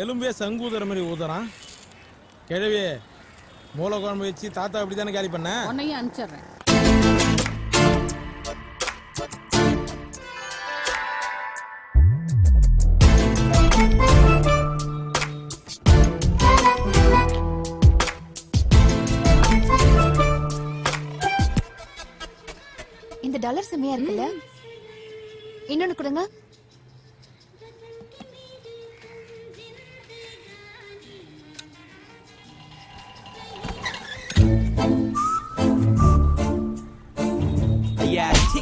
எலும்பே சங்கு ஊதுற மாதிரி ஊதுறான். கிழவி மூல குழம்பு வச்சு தாத்தா அப்படி தானே கேலி பண்ண? உன்னையும் அனுப்பிச்சிடுறேன். இந்த டாலர் செம்மையா இருக்குல்ல? இன்னொன்னு கொடுங்க.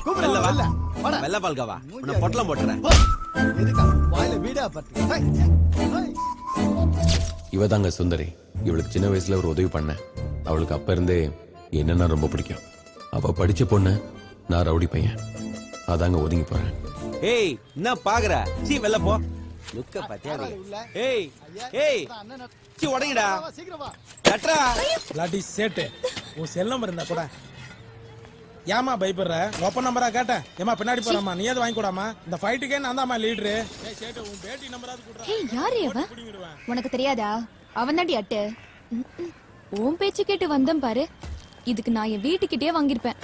வெள்ள வா வெள்ள பால்கவா? உன்னை பொட்டலம் போட்டுறேன். எதுக்கா? வாயில வீடா பார்த்து இவ தாங்க சுந்தரி. இவளுக்கு சின்ன வயசுல ஒரு உதவி பண்ணேன். அவளுக்கு அப்ப இருந்தே என்னன்னா ரொம்ப பிடிக்கும். அவ படிச்ச பொண்ணு நான் ரவுடி பையன். அதாங்க ஒதுங்கி போறேன். ஏய் என்ன பாக்குற? சீ வெள்ள போ. லுக்க பாத்தியா நீ? ஏய் ஏய். சீ உடங்கடா. சீக்கிரம் வா லாட்டி சேட்டு. உன் செல் நம்பர் இருந்தா கூட ஏமா பயப்படுற? ஒப்ப நம்பரா கேட்டேன். ஏமா பின்னாடி போறாமா நீ எது வாங்கி கூடாமா இந்த ஃபைட்டுக்கே நான் தான்மா லீடரு ஏய் சேட்டு உன் பேட்டி நம்பராது கொடுறா. ஹே யாரு அவன் பிடிங்கிடுவேன். உனக்கு தெரியாதா? அவன் தாண்டி அட்டு. உன் பேச்சு கேட்டு வந்தேன் பாரு. இதுக்கு நான் என் வீட்டுக்கிட்டே வாங்கியிருப்பேன்.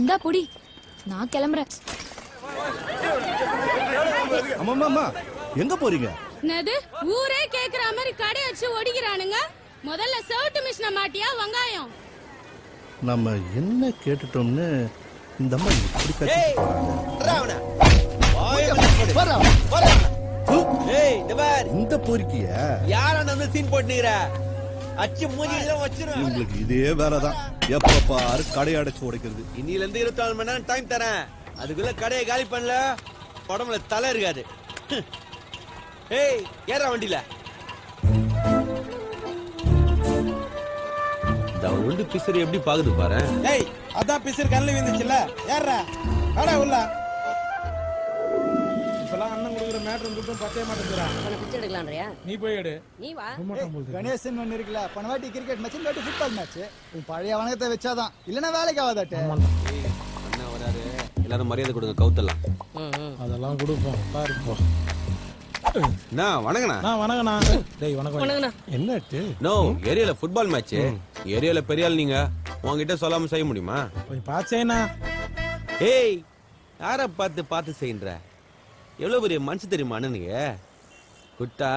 இந்தா புடி. நான் கிளம்புறேன். அம்மா. எங்க போறீங்க? என்னது? ஊரே கேக்குற மாதிரி கடை வச்சு ஒடிக்கிறானுங்க. முதல்ல சவுட்டு மிஷின மாட்டியா வெங்காயம்? நம்ம என்ன கேட்டுட்டோம்னு இந்த அம்மா இப்படி. ஏய் இந்த பொறுக்கிய யாரா வந்து சீன் போட்டுக்கிற அச்சு மூஞ்சிலாம் வச்சிரும். உங்களுக்கு இதே வேலைதான். எப்ப பாரு கடை அடைச்சு உடைக்கிறது. இன்னில இருந்து இருபத்தி நாலு மணி நேரம் டைம் தரேன். அதுக்குள்ள கடையை காலி பண்ணல. உடம்புல தலை இருக்காது. ஏய் ஏறா வண்டியில. இந்த உண்டு பிசர் எப்படி பாக்குது பாரு. ஏய் அதான் பிசிறு கண்ணில் விழுந்துச்சுல்ல. ஏறா ஆடா உள்ள. இப்பெல்லாம் அண்ணன் கொடுக்குற மேட்ரு துட்டும் பத்தே மாட்டேங்கிறான் பிச்சை எடுக்கலான்றியா நீ போய் எடு. நீ வா. கணேசன் ஒன்று இருக்குல்ல போன வாட்டி கிரிக்கெட் மேட்ச் இந்த வாட்டி ஃபுட்பால் மேட்ச் உன் பழைய வணக்கத்தை வச்சாதான். இல்லைன்னா வேலைக்கு ஆகாதாட்டு. அண்ணா வராரு. எல்லாரும் மரியாதை கொடுங்க கவுத்தலாம். அதெல்லாம் கொடுப்போம் பாரு. போ. என்ன வணங்கண்ணா டேய் வணக்கம் வணங்கண்ணா. என்னட்டு? நோ ஏரியால ஃபுட்பால் மேட்ச் ஏரியால பெரிய ஆள் நீங்க உங்ககிட்ட சொல்லாம செய்ய முடியுமா? கொஞ்சம் பாச்சேனா ஏய் யார பார்த்து பார்த்து செய்யுன்ற எவ்வளவு பெரிய மனசு தெரியுமா அண்ணனுக்கு? குட்டா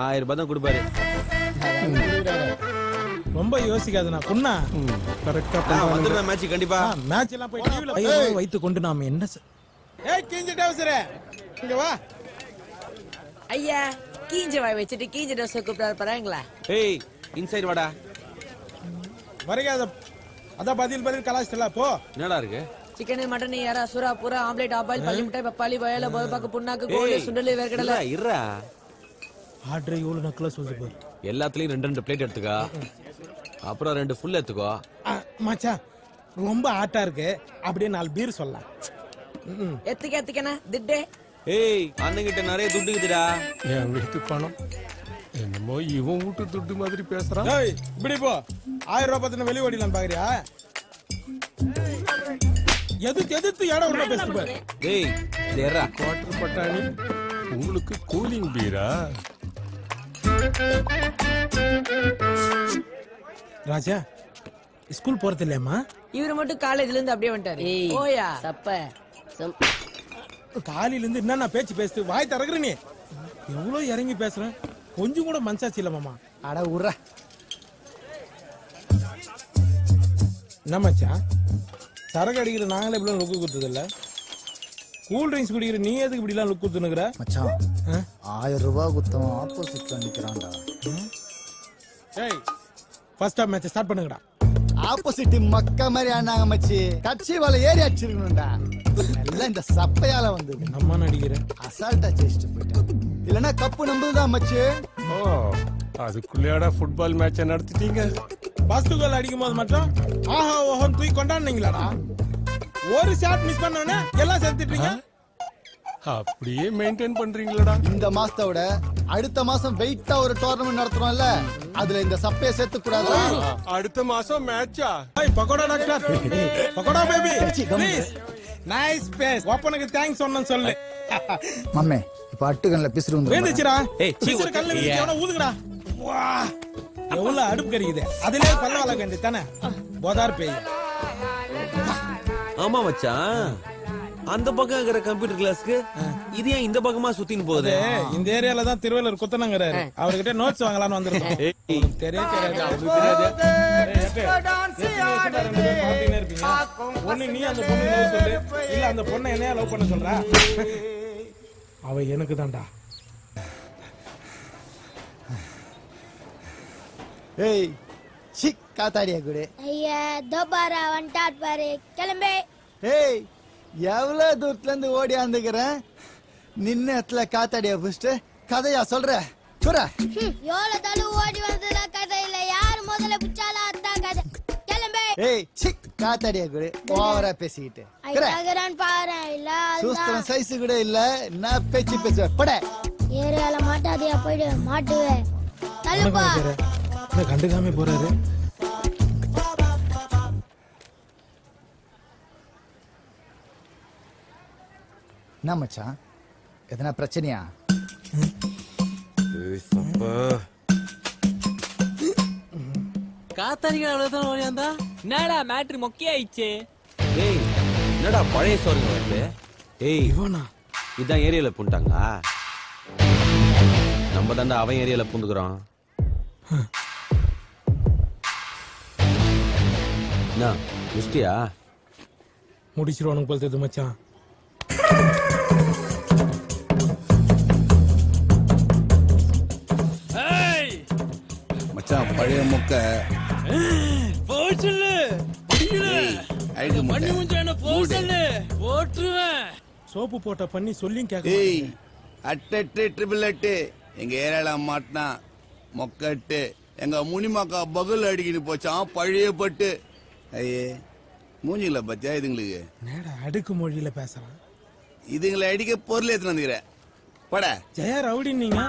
ஆயிரம் ரூபாய் தான் கொடுப்பாரு. ரொம்ப யோசிக்காதுண்ணா குண்ணா கரெக்டா நான் வந்துடுறேன் மேட்ச் கண்டிப்பா. மேட்ச் எல்லாம் போய் டிவில வைத்து கொண்டு நாம என்ன ஏய் கிஞ்சிட்டு அவசர இங்க வா. ஐயா கீஞ்ச வாய் வச்சுட்டு கீஞ்ச ட்ரெஸ் கூப்பிடாரு பாருங்களா ஏய் இன்சைட் வாடா. வரைக்காத அதான் பதில் பதில் கலாச்சிட்டல போ. என்னடா இருக்கு? சிக்கன் மட்டன் யாரா சுறா புறா ஆம்லேட் ஆபாயில் பள்ளி மிட்டாய் பப்பாளி வயல போதப்பாக்கு புண்ணாக்கு கோழி சுண்டலி வேர்க்கடலை. இருடா ஆர்டர் இவ்வளவு நக்கலா சொல்லுது பாரு எல்லாத்துலயும் ரெண்டு ரெண்டு பிளேட் எடுத்துக்கோ. அப்புறம் ரெண்டு ஃபுல் எடுத்துக்கோ. ஆ, மச்சான் ரொம்ப ஆட்டா இருக்கு. அப்படியே நாலு பீர் சொல்லலாம். எத்துக்க எத்துக்கண்ணா திட்டே. ஏய் அண்ணங்கிட்ட நிறைய துட்டு இருக்குதுடா. என் வீட்டு பணம்? என்னமோ இவன் வீட்டு துட்டு மாதிரி பேசுறான். ஏய் இப்படி போ. ஆயிரம் ரூபாய் பத்தின வெளிய ஓடிலாம் பாக்குறியா? எதுக்கு எதிர்த்து இடம் உள்ள பேசு பாரு இது ஏறா குவார்டர் பட்டாணி. உங்களுக்கு கூலிங் பீரா ராஜா ஸ்கூல் போறது இல்லையம்மா இவரு மட்டும் காலேஜ்ல இருந்து அப்படியே வந்துட்டாரு. ஓயா சப்ப. காலையில இருந்து என்னென்ன பேச்சு பேசுது? வாய் திறக்குற நீ. எவ்வளவு இறங்கி பேசுறேன் கொஞ்சம் கூட மனசாச்சு இல்ல மாமா. அட உர்ற. என்ன மச்சான் சரக்கு அடிக்கிற நாங்களே இப்படி லுக்கு குத்துது இல்ல கூல் ட்ரிங்க்ஸ் குடிக்கிற நீ எதுக்கு இப்படி எல்லாம் லுக் குத்துனுக்குற மச்சான்? ஆயிரம் ரூபாய் குத்தம் ஆப்போசிட்ல நிக்கிறான்டா. ஏய் ஃபர்ஸ்ட் ஆஃப் மேட்ச் ஸ்டார்ட் பண்ணுங்கடா. ஆப்போசிட் மக்கா மாதிரி ஆனாங்க மச்சி. கட்சி வலை ஏறி அடிச்சிருக்கணும்டா. எல்லாம் இந்த சப்பையால வந்தது. நம்ம நடிக்கிறேன் அசால்ட்டா ஜெயிச்சுட்டு போயிட்டேன். இல்லனா கப்பு நம்புதுதான் மச்சி? ஓ அதுக்குள்ளேடா ஃபுட்பால் மேட்சை நடத்திட்டீங்க? கோல் அடிக்கும் போது மட்டும் ஆஹா ஓஹோன்னு தூக்கி கொண்டாடுனீங்களாடா? ஒரு ஷாட் மிஸ் பண்ணவனே எல்லாம் செத்துட்டீங்க. அப்படியே மெயின்டைன் பண்றீங்களடா? இந்த மாசத்தோட அடுத்த மாசம் வெயிட்டா ஒரு டோர்னமெண்ட் நடத்துறோம்ல அதுல இந்த சப்பைய சேர்த்து கூடாது அடுத்த மாசம் மேட்சா ஏய் pakoda doctor. Pakoda baby nice face ஓப்பனுக்கு thanks சொன்னேன்னு சொல்லு. மம்மே இப்ப அட்டுகள்ல பிசுறு வந்து வேந்துச்சுடா. பிசுறு கல்ல விரிச்சு எவனோ ஊதுங்கடா வா. எவ்வளவு அடுப்பு கறிக்குது அதுலயே பல்ல தானே? போதார் பேய். ஆமா மச்சான். அந்த பக்கம் இருக்கிற கம்ப்யூட்டர் கிளாஸ்க்கு இது ஏன் இந்த பக்கமா சுத்தின்னு போகுது? இந்த ஏரியால தான் திருவள்ளூர் குத்தனங்கிறாரு. அவர்கிட்ட நோட்ஸ் வாங்கலாம்னு வந்திருக்கோம். ஏய், தெரிய தெரியாது அவருக்கு தெரியாது. ஒண்ணு நீ அந்த பொண்ணு லவ் சொல்லு. இல்ல அந்த பொண்ணை என்னையா லவ் பண்ண சொல்றா? அவ எனக்கு தான்டா. ஏய் சி காத்தாடியா கூட. ஐயா தோபாரா வந்துட்டார் பாரு கிளம்பே. ஏய் எவ்வளவு தூரத்துல இருந்து ஓடியாந்துக்கிறேன் நின்ன இடத்துல காத்தாடியா புடிச்சிட்டு கதையா சொல்ற? சொல்ற. எவ்வளவு தள்ளு ஓடி வந்ததுல கதை இல்ல. யாரு முதல்ல பிச்சாலும் அதான் கதை? கிளம்பே. ஏய் சி காத்தாடியா கூட. ஓவரா பேசிக்கிட்டு. பாரு இல்ல சூஸ்திரம் சைஸ் கூட இல்ல. நான் பேச்சு பேசுவேன் பட. ஏரியால மாட்டாதையா போயிடு மாட்டுவேன் தள்ளுப்பா. கண்டுக்காம போறாரு? என்ன மச்சான்? எதனா பிரச்சனையா. காத்தாரிகள் அவ்வளவுதான் ஓடியாந்தா என்னடா மேட்ரு மொக்கையாயிடுச்சு? ஏய் என்னடா பழைய சோறுங்க வருது? ஏய் இவனா? இதான் ஏரியால பூண்டாங்களா? நம்ம தாண்டா அவன் ஏரியால பூந்துக்கிறோம். என்ன மிஸ்டியா? முடிச்சிருவானுங்க போல தெரியுது மச்சான். மச்சான் பழைய மொக்க. போச்சுல்லு அழுகு முட்டை. போச்சுல்லு போட்டுருவேன். சோப்பு போட்ட பண்ணி சொல்லியும் கேட்க ஏய் அட்டெட்டு ட்ரிபிள் எட்டு எங்க ஏரியால மாட்டினா மொக்கட்டு எங்க முனிமாக்கா பகுல் அடிக்கிட்டு போச்சான் பழைய பட்டு. ஐயே மூஞ்சிங்கள பத்தியா இதுங்களுக்கு? என்னடா அடுக்கு மொழியில பேசுறான். இதுங்களை அடிக்க பொருள் எடுத்துன்னு வந்துக்கிறேன் பட. ஜெயா ரவுடி நீங்க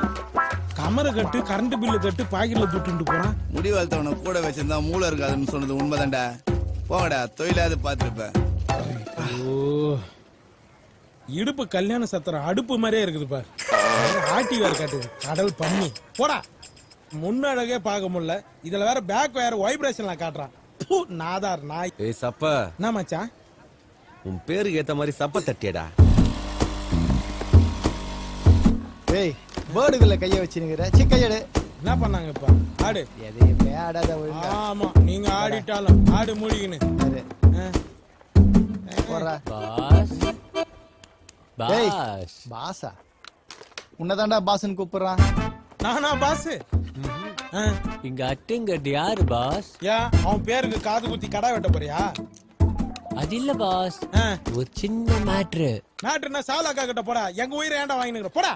கமரை கட்டு கரண்ட் பில்லு கட்டு பாக்கெட்ல துட்டுண்டு போறான். முடி வளர்த்தவனை கூட வச்சிருந்தா மூளை இருக்காதுன்னு சொன்னது உண்மைதான்டா. போங்கடா தொழிலாவது பார்த்துருப்பேன் ஓ இடுப்பு கல்யாண சத்திரம் அடுப்பு மாதிரியே இருக்குது பாரு. ஆட்டி வேற காட்டுது. கடல் பண்ணி போடா. முன்னழகே பார்க்க முடியல. இதுல வேற பேக் வேற வைப்ரேஷன்ல காட்டுறான். நாதார் நாய். ஏய் சப்பா. என்ன மச்சான்? உன் பேருக்கு ஏத்த மாதிரி சப்ப தட்டியடா. ஏய் பேர்டுக்குள்ள கைய வச்சுனுங்கிற சி கையடு என்ன பண்ணாங்க இப்ப? ஆடு. எதையுமே ஆடாத ஒழுங்கா. ஆமா நீங்க ஆடிட்டாலும் ஆடு மூடிக்கின்னு. ஆ. போடுறா. பாஸ். டேய் பாஸ். பாசா உன்னதாண்டா பாஸ்ன்னு கூப்பிடுறான். நானா பாஸ்? இங்க அட்டுங்கட்டு யாரு பாஸ்? ஏன் அவன் பேருக்கு காது குத்தி கடை வெட்ட போறியா? அது இல்ல பாஸ். ஒரு சின்ன மேட்ரு. நாட்டுன்னா சாலாக்கா கிட்ட போடா. எங்க உயிரை ஏன்டா வாங்கினுங்கிற போடா.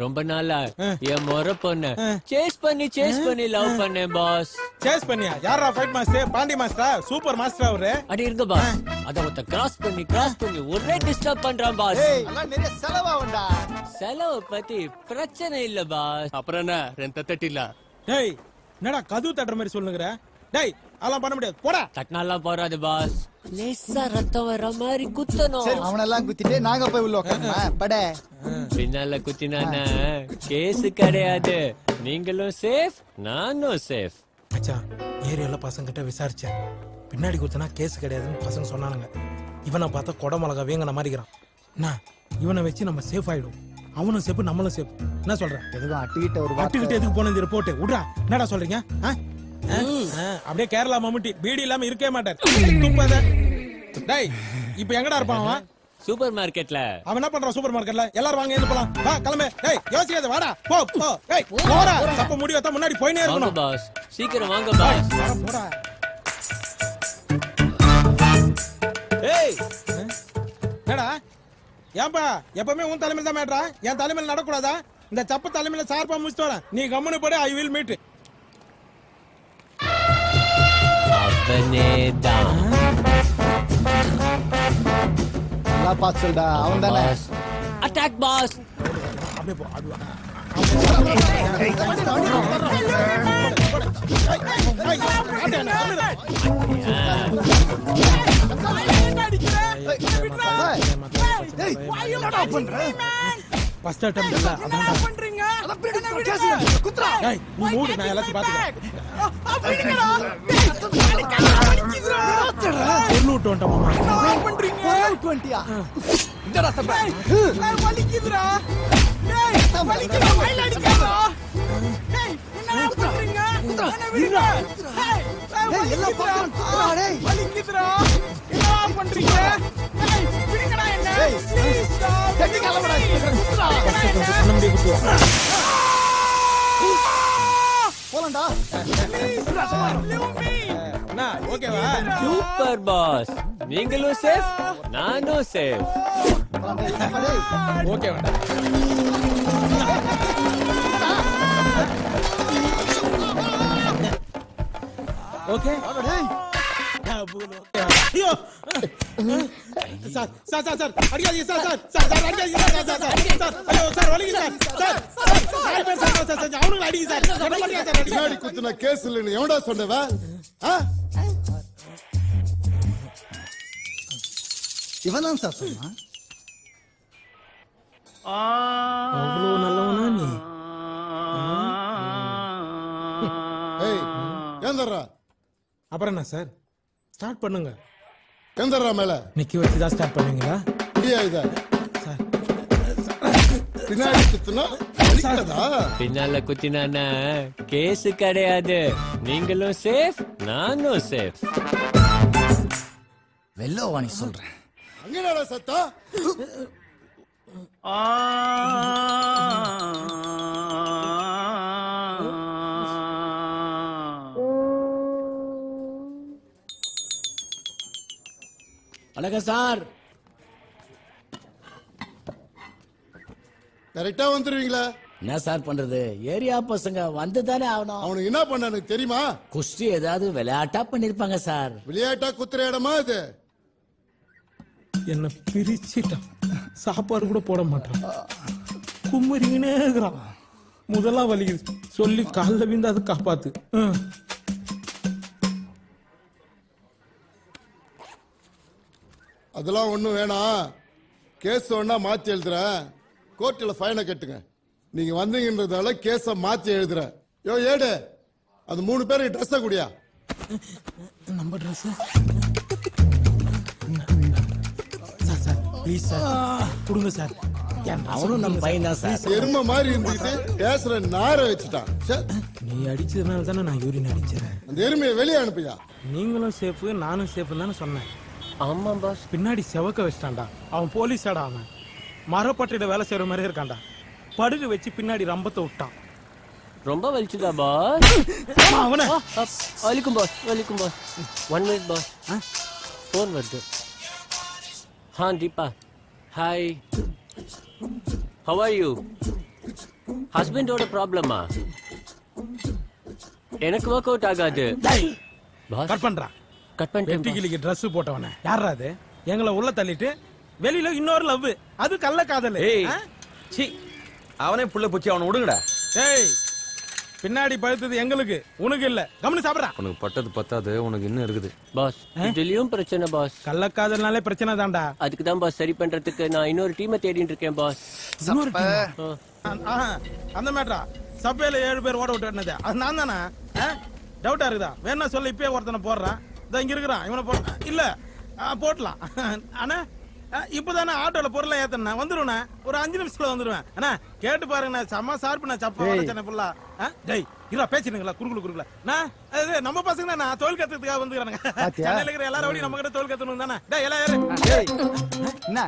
ரொம்ப நாளா. என் முறை பொண்ணு. சேஸ் பண்ணி சேஸ் பண்ணி லவ் பண்ணேன் பாஸ் சேஸ் பண்ணியா? யாரா fight master Pandi master super master அவரு. அடி இருங்க பாஸ் அத ஒருத்த கிராஸ் பண்ணி கிராஸ் பண்ணி ஒரே டிஸ்டர்ப் பண்றான் பாஸ் ஏய் எல்லாம் நிறைய செலவாகும்டா செலவு பத்தி பிரச்சனை இல்ல பாஸ் அப்புறம் என்ன? ரெண்டு தட்டில டேய் என்னடா கதவு தட்டுற மாதிரி சொல்லுங்கிற? டேய் அதெல்லாம் பண்ண முடியாது. போடா. தட்டினாலாம் போறாது பாஸ் லேசா ரத்தம் வர மாதிரி குத்தணும். சரி. அவனெல்லாம் குத்திட்டு நாங்க போய் உள்ள உட்காருமா பட. பின்னால குத்தினான கேஸ் கிடையாது. நீங்களும் சேஃப் நானும் சேஃப் மச்சான் ஏரியால பசங்க கிட்ட விசாரிச்சேன். பின்னாடி கொடுத்தனா கேஸ் கிடையாதுன்னு பசங்க சொன்னானுங்க. இவனை பார்த்தா கொடை மிளகா வேங்கின மாதிரிக்கிறான் என்ன இவனை வச்சு நம்ம சேஃப் ஆயிடும் அவனும் சேஃப் நம்மளும் சேஃப் என்ன சொல்ற? எதுவும் அட்டுக்கிட்ட ஒரு அட்டுக்கிட்டு எதுக்கு போன இந்த ரிப்போர்ட் விட்றா. என்னடா சொல்றீங்க? ஆ? அப்படியே கேரளா மம்முட்டி. பீடி இல்லாம இருக்கவே மாட்டார். துப்பாத. டேய் இப்ப எங்கடா இருப்பான் அவன்? சூப்பர் மார்க்கெட்ல. அவன் என்ன பண்றான் சூப்பர் மார்க்கெட்ல? எல்லாரும் வாங்க எழுந்து போலாம். வா கிளம்பு. டேய் யோசிக்காத வாடா. போ போ. டேய் போடா. தப்ப முடி வைத்தா முன்னாடி போயினே இருக்கணும். பாஸ் சீக்கிரம் வாங்க பாஸ் போடா. ஏய். என்னடா? ஏன்பா எப்பவுமே உன் தலைமையில தான் மேட்ரா என் தலைமையில நடக்கூடாதா? இந்த சப்ப தலைமையில சார்பா முடிச்சுட்டு வரேன். நீ கம்முனு போடு ஐ வில் மீட் அவனே தான் நல்லா பார்த்து சொல்டா அவன் தானே பாஸ் அட்டாக் பாஸ் அப்படியே போ பண்ற ஃபர்ஸ்ட் அட்டம் இல்ல அதான்டா பண்றீங்க குத்ரா டேய் நீ மூடு நான் எல்லாத்தையும் பாத்துக்கிறேன் விட்டு வந்துட்டோம் பண்றீங்க? இந்தடா சப்ப வலிக்குதுடா. மயில அடிக்காதடா. என்ன பண்றீங்க? என்ன விடுடா டேய் டேய், எல்லாம் பக்கம் குத்துறா, டேய். வலிக்குதுடா. என்ன பண்றீங்க? விடுங்கடா என்ன. போலாம்டா. me. அண்ணா ஓகேவா சூப்பர் பாஸ் நீங்களும் சேஃப் நானும் சேஃப் ஓகே வேண்டாம் ஓகே ஐயோ சார் சார் சார் சார் அடிக்காதீங்க சார் சார் சார் சார் அடிக்காதீங்க சார் சார் சார் சார் ஐயோ சார் வலிங்க சார் சார் சார் நாலு பேர் சார் சார் சார் அவனுங்களை அடிங்க சார் என்ன பண்ணுங்க சார் குத்துன கேஸ் இல்லைன்னு எவன்டா சொன்னவ ஆ? இவன் தான் சார் சொன்னா அவ்வளோ நல்லவனா நீ ஏய் ஏந்தர்றா அப்புறம் என்ன சார் ஸ்டார்ட் பண்ணுங்க ஏந்தர்றா மேல. நிக்க வச்சு தான் ஸ்டார்ட் பண்ணுவீங்களா? முடியா இத? சார். பின்னாடி குத்துனா பின்னால குத்தினானா கேஸ் கிடையாது. நீங்களும் சேஃப் நானும் சேஃப் வெள்ளோ வாணி சொல்றேன். அங்கடா சத்தம் வணக்கம் சார். கரெக்டா வந்துருவீங்களா? என்ன சார் பண்றது? ஏரியா பசங்க வந்து தானே ஆகணும். அவனுக்கு என்ன பண்ண எனக்கு தெரியுமா? குஸ்தி ஏதாவது விளையாட்டா பண்ணிருப்பாங்க சார். விளையாட்டா குத்துற இடமா இது என்ன பிரிச்சிட்டான். சாப்பாடு கூட போட மாட்டான். கும்மரிங்கனே இருக்கிறான் முதலா வலிக்குது. சொல்லி காலில் விந்து அதை காப்பாத்து. அதெல்லாம் ஒண்ணும் வேணாம். கேஸ் ஒன்னா மாத்தி எழுதுறேன். கோர்ட்டில் ஃபைனை கட்டுங்க. நீங்க வந்தீங்கன்றதால கேஸ மாத்தி எழுதுறேன். யோ ஏடு. அது மூணு பேருக்கு ட்ரெஸ்ஸை குடியா? நம்ம dress sir sir please sir. கொடுங்க சார். அவனும் நம்ம பையன் தான் சார். எருமை மாதிரி இருந்துட்டு பேசுற நார வச்சுட்டான். ச்சே, நீ அடிச்சதுனால தானே நான் யூரின் அடிச்சேன். அந்த எருமையை வெளியே அனுப்பியா? நீங்களும் சேஃபு நானும் சேஃபு தானே சொன்னேன். ஆமா பாஸ் பின்னாடி செவக்க வச்சிட்டான்டா. அவன் போலீஸாடா அவன். மரப்பட்டையில வேலை செய்யற மாதிரி இருக்கான்டா. படுகு வச்சு பின்னாடி ரம்பத்தை விட்டான். ரொம்ப வலிச்சுதா பாஸ் அவனை. வலிக்கும் பாஸ் வலிக்கும் boss one minute boss phone வருது. ஹா Deepa. Hi how are you ஹஸ்பண்டோட ப்ராப்ளமா எனக்கு ஒர்க் அவுட் ஆகாது. பாஸ் கட் பண்றான் கட் வெட்டி பண்ணிட்டேன் கிளிக்கு ட்ரெஸ் போட்டவன. யாரா அது? எங்களை உள்ள தள்ளிட்டு வெளியில இன்னொரு லவ் அது கள்ள காதல். ஏய் சி அவனே புள்ள பூச்சி அவனை விடுங்கடா. ஏய் பின்னாடி பழுத்தது எங்களுக்கு உனக்கு இல்ல. கவனி சாப்பிடுறா. உனக்கு பட்டது பத்தாது உனக்கு இன்னும் இருக்குது. பாஸ் இதுலயும் பிரச்சனை பாஸ் கள்ளக்காதல்னாலே பிரச்சனை தான்டா. அதுக்கு தான் பாஸ் சரி பண்றதுக்கு நான் இன்னொரு டீமை தேடிட்டு இருக்கேன் பாஸ் இன்னொரு அந்த மேட்ரா சபையில ஏழு பேர் ஓட விட்டு அது நான் தானே டவுட்டா இருக்குதா? வேணா சொல்ல இப்பயே ஒருத்தனை போடுறான் இதோ இங்க இருக்கிறான். இவனை போட இல்ல ஆ, போடலாம் அண்ணா ஆ, இப்பதானே ஆட்டோல பொருளை ஏத்தன வந்துருவேண்ணே ஒரு அஞ்சு நிமிஷத்துல வந்துருவேன். அண்ணா கேட்டு பாருங்கண்ணா. செம்ம சார்பு நான் சப்பா புல்லா. ஆ, டேய் இரா பேச்சுனுங்களா குறுக்குல குறுக்குல. நான் நம்ம பசங்க நான் தொழில் கத்துறதுக்காக வந்துக்கிறானுங்க? சென்னையில இருக்கிற எல்லாரும் நம்ம கிட்ட தொழில் கத்தணும் தானே. டேய் எல்லாம் ஏறு டேய், என்ன?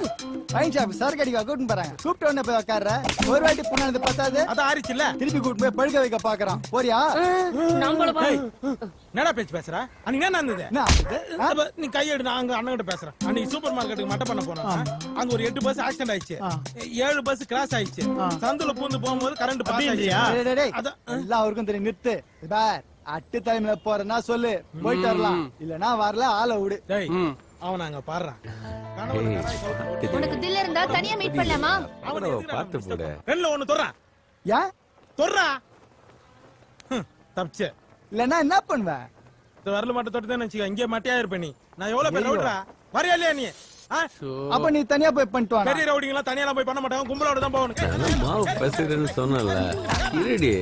பைன் ஷாப் சரக்கு அடிக்க கூட்டின்னு போறாங்க? கூப்பிட்டு உடனே போய் உட்கார்ற ஒரு வாட்டி புண்ணானது பத்தாது அதான் ஆறிச்சுல்ல திருப்பி கூட்டிட்டு போய் படுக்க வைக்க பாக்குறான். போறியா? ஏய், என்னடா பேச்சு பேசுற? அன்னைக்கு என்ன நடந்தது? நீ கையெடு நான் அங்க அண்ணன் கிட்ட பேசுறேன். அன்னைக்கு சூப்பர் மார்க்கெட்டுக்கு மட்டை பண்ண போனோம் அங்க ஒரு எட்டு பஸ் ஆக்சிடென்ட் ஆயிடுச்சு. ஏழு பஸ் கிராஸ் ஆயிடுச்சு. சந்துல பூந்து போகும்போது கரண்ட் பாஸ்? ஆயிடுச்சு. அவருக்கும் தெரியும் நிறுத்து. அட்டு டைம்ல போறேன்னா சொல்லு. போயிட்டு வரலாம். இல்லனா வரல ஆளை விடு. டேய் அவன் அங்க பாடுறான். உனக்கு தில் இருந்தா தனியா மீட் பண்ணலாமா? அவனை நம்ம போடு. ரெண்டுல ஒண்ணு தொடுறான் ஏன் தொடுறா. தப்பிச்சு. இல்லனா என்ன பண்ணுவ? இந்த வரல மட்டும் தொட்டு தான் வச்சுக்க இங்கே மட்டையா இருப்ப நீ. நான் எவ்வளவு பேர் ஓடுறா வரையா இல்லையா நீ? அப்ப நீ தனியா போய் பண்ணிட்டு வாடா. பெரிய ரவுடிங்கெல்லாம் தனியெல்லாம் போய் பண்ண மாட்டாங்க. கும்பலோட தான் போகணும். நான் மாவு பேசுறேன்னு சொன்னல இருடி.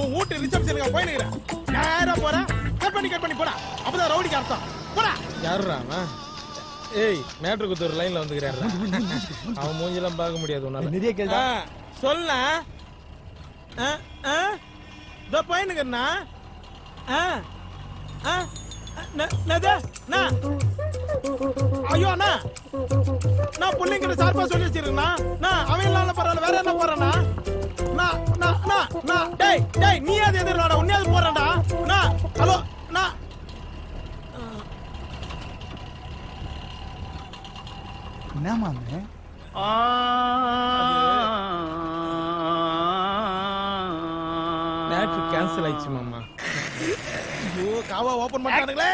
உன் வீட்டு ரிசப்ஷனுக்கு போய் நிக்கிறேன் நேரா போறேன்? கட் பண்ணி கட் பண்ணி போடா. அப்பதான் ரவுடிக்கு அர்த்தம். போடா. யாருடா அவன்? ஏய் மேட்ருக்கு ஒரு லைன்ல வந்துக்கிறாரு அவன் மூஞ்சிலாம் பார்க்க முடியாது உன்னால. நிறைய கேள்வி. சொல்ல. இதோ போயினுங்கண்ணா ஐயோ அண்ணா. நான் பிள்ளைங்கிட்ட சார்பா சொல்லி வச்சிருக்கேண்ணா நான் அவன் இல்லாம பரவாயில்ல வேற என்ன போறேண்ணா நான் நான் நான் நான் டேய் டேய் நீ அது எதிர்வாடா உன்னையாவது போறேன்டா நான் ஹலோ நான் என்ன மாமே? மேட்ரு கேன்சல் ஆயிடுச்சு மாமா. ஐயோ காவா ஓபன் பண்ணிட்டானுங்களே.